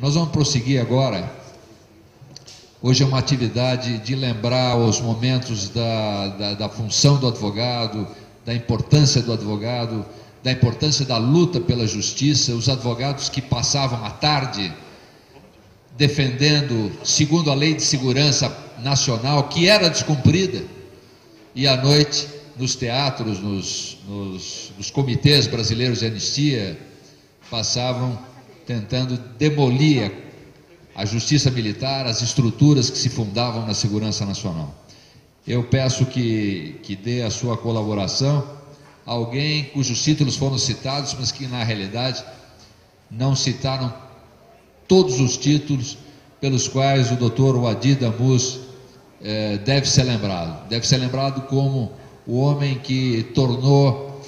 Nós vamos prosseguir agora. Hoje é uma atividade de lembrar os momentos da, da, da função do advogado, da importância do advogado, da importância da luta pela justiça, os advogados que passavam a tarde defendendo, segundo a Lei de Segurança Nacional, que era descumprida, e à noite, nos teatros, nos, nos, nos comitês brasileiros de anistia, passavam tentando demolir a justiça militar, as estruturas que se fundavam na segurança nacional. Eu peço que, que dê a sua colaboração alguém cujos títulos foram citados, mas que na realidade não citaram todos os títulos pelos quais o doutor Wadi Damus eh, deve ser lembrado. Deve ser lembrado como o homem que tornou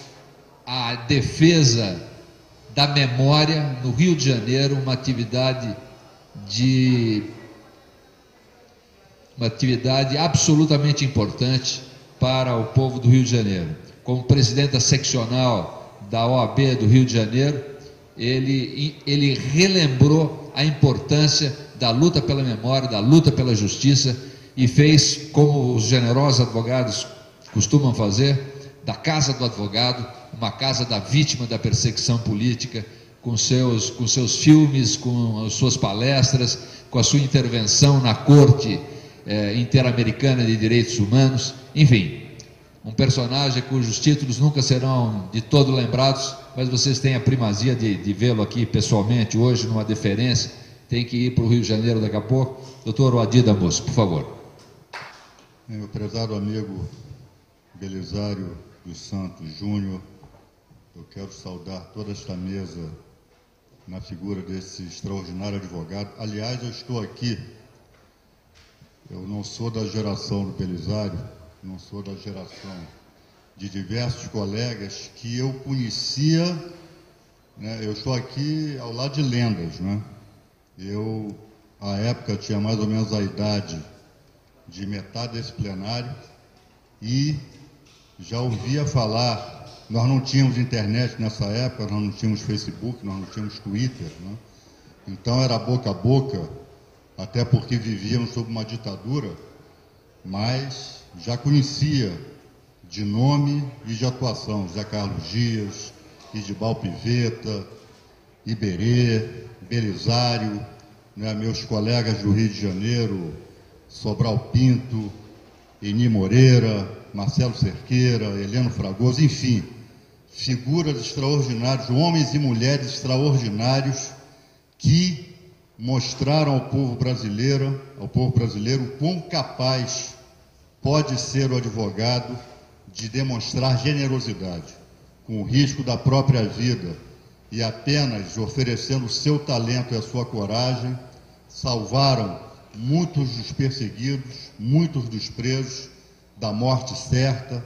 a defesa da memória no Rio de Janeiro uma atividade de uma atividade absolutamente importante para o povo do Rio de Janeiro. Como presidente da seccional da OAB do Rio de Janeiro, ele, ele relembrou a importância da luta pela memória, da luta pela justiça e fez, como os generosos advogados costumam fazer, da casa do advogado uma casa da vítima da perseguição política, com seus, com seus filmes, com as suas palestras, com a sua intervenção na Corte eh, Interamericana de Direitos Humanos, enfim, um personagem cujos títulos nunca serão de todo lembrados, mas vocês têm a primazia de, de vê-lo aqui pessoalmente hoje, numa deferência. Tem que ir para o Rio de Janeiro daqui a pouco. Doutor Adida Moço, por favor. Meu prezado amigo Belisário dos Santos Júnior, eu quero saudar toda esta mesa na figura desse extraordinário advogado. Aliás, eu estou aqui, eu não sou da geração do Belisário, não sou da geração de diversos colegas que eu conhecia, né, eu estou aqui ao lado de lendas, né? Eu, à época, tinha mais ou menos a idade de metade desse plenário e já ouvia falar. Nós não tínhamos internet nessa época, nós não tínhamos Facebook, nós não tínhamos Twitter, né? então era boca a boca, até porque vivíamos sob uma ditadura, mas já conhecia de nome e de atuação José Carlos Dias, Idibal Piveta, Iberê, Belisário, né, meus colegas do Rio de Janeiro, Sobral Pinto, Eni Moreira, Marcelo Cerqueira, Heleno Fragoso, enfim, figuras extraordinárias, homens e mulheres extraordinários que mostraram ao povo brasileiro, ao povo brasileiro, quão capaz pode ser o advogado de demonstrar generosidade, com o risco da própria vida e apenas oferecendo o seu talento e a sua coragem, salvaram muitos dos perseguidos, muitos dos presos da morte certa,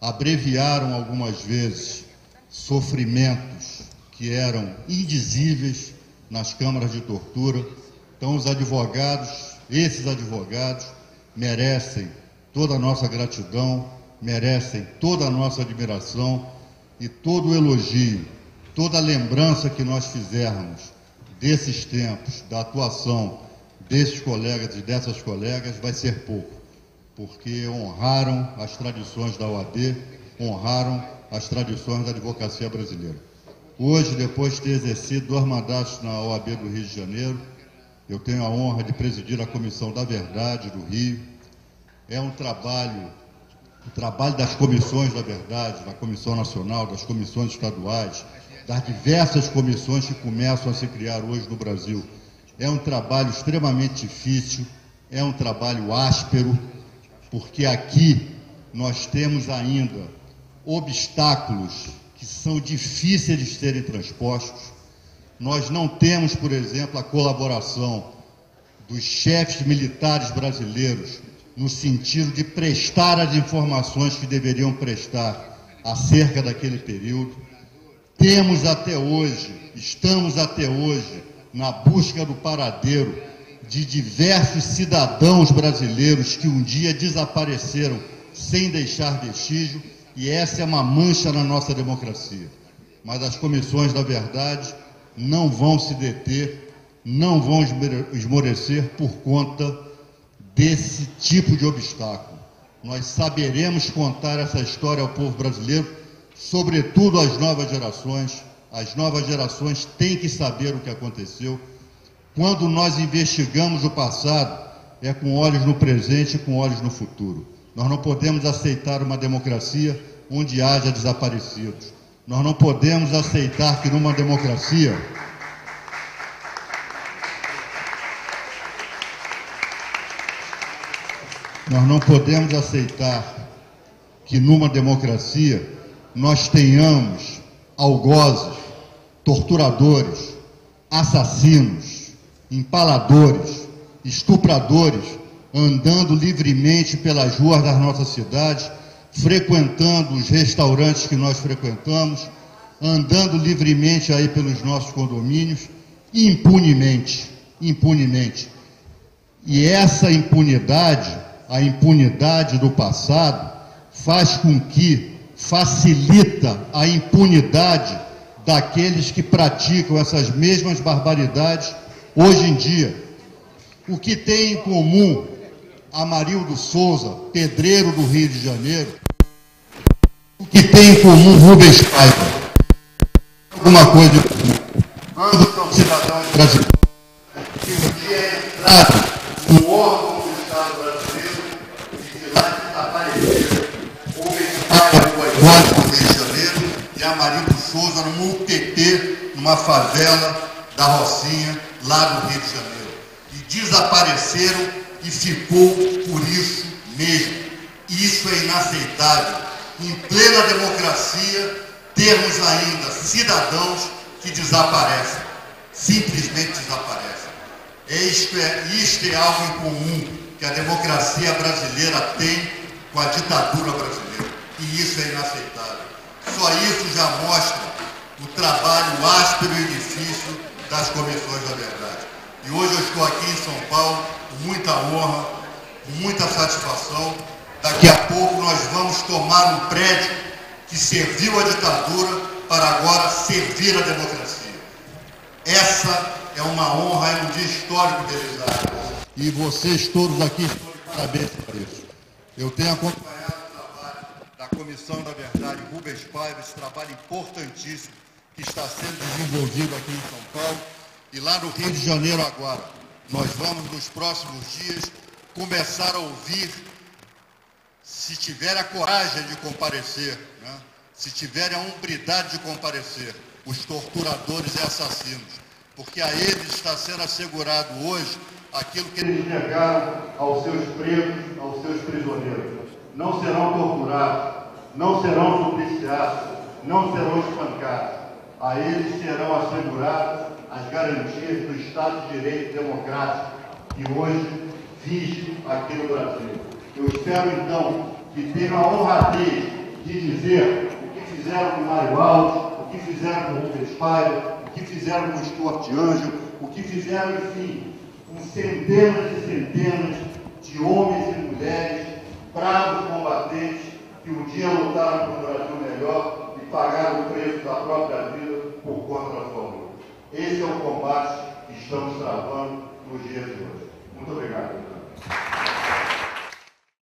abreviaram algumas vezes sofrimentos que eram indizíveis nas câmaras de tortura. Então, os advogados, esses advogados, merecem toda a nossa gratidão, merecem toda a nossa admiração e todo o elogio, toda a lembrança que nós fizermos desses tempos, da atuação desses colegas e dessas colegas, vai ser pouco porque honraram as tradições da OAB, honraram as tradições da advocacia brasileira. Hoje, depois de ter exercido dois mandatos na OAB do Rio de Janeiro, eu tenho a honra de presidir a Comissão da Verdade do Rio. É um trabalho, o trabalho das comissões da verdade, da Comissão Nacional, das comissões estaduais, das diversas comissões que começam a se criar hoje no Brasil. É um trabalho extremamente difícil, é um trabalho áspero, porque aqui nós temos ainda obstáculos que são difíceis de serem transpostos. Nós não temos, por exemplo, a colaboração dos chefes militares brasileiros no sentido de prestar as informações que deveriam prestar acerca daquele período. Temos até hoje, estamos até hoje na busca do paradeiro de diversos cidadãos brasileiros que um dia desapareceram sem deixar vestígio, e essa é uma mancha na nossa democracia. Mas as comissões da verdade não vão se deter não vão esmorecer por conta desse tipo de obstáculo. Nós saberemos contar essa história ao povo brasileiro, sobretudo às novas gerações. As novas gerações têm que saber o que aconteceu. Quando nós investigamos o passado, é com olhos no presente e com olhos no futuro. Nós não podemos aceitar uma democracia onde haja desaparecidos. Nós não podemos aceitar que numa democracia Nós não podemos aceitar que numa democracia nós tenhamos algozes, torturadores, assassinos, empaladores, estupradores andando livremente pelas ruas das nossas cidades, frequentando os restaurantes que nós frequentamos, andando livremente aí pelos nossos condomínios, impunemente, impunemente. E essa impunidade a impunidade do passado faz com que facilita a impunidade daqueles que praticam essas mesmas barbaridades hoje em dia. O que tem em comum Amarildo Souza, pedreiro do Rio de Janeiro, o que tem em comum Rubens Paiva? Alguma coisa em comum. Ambos são cidadãos brasileiros. Que um dia é entrado no órgão Amarildo Souza num UTP, numa favela da Rocinha, lá no Rio de Janeiro. E desapareceram e ficou por isso mesmo. Isso é inaceitável. Em plena democracia, temos ainda cidadãos que desaparecem, simplesmente desaparecem. Isto é, isto é algo em comum que a democracia brasileira tem com a ditadura brasileira. E isso é inaceitável. Só isso já mostra o trabalho áspero e difícil das comissões da verdade. E hoje eu estou aqui em São Paulo com muita honra, com muita satisfação. Daqui a pouco nós vamos tomar um prédio que serviu a ditadura para agora servir a democracia. Essa é uma honra, é um dia histórico deles. E vocês todos aqui estão de parabéns por isso. Eu tenho acompanhado da Comissão da Verdade Rubens Paiva, esse trabalho importantíssimo que está sendo desenvolvido aqui em São Paulo e lá no Rio de Janeiro agora. Nós vamos nos próximos dias começar a ouvir, se tiver a coragem de comparecer, né? se tiver a hombridade de comparecer, os torturadores e assassinos, porque a eles está sendo assegurado hoje aquilo que eles negaram aos seus presos, aos seus prisioneiros não serão torturados, não serão supliciados, não serão espancados. A eles serão asseguradas as garantias do Estado de Direito Democrático que hoje vige aqui no Brasil. Eu espero, então, que tenham a honradez de dizer o que fizeram com Mário Alves, o que fizeram com Rubens Paiva, o que fizeram com Stuart Anjo, o que fizeram, enfim, com centenas e centenas de homens e mulheres bravos combatentes que um dia lutaram por um Brasil melhor e pagaram o preço da própria vida por conta da sua luta. Esse é o combate que estamos travando nos dias de hoje. Muito obrigado.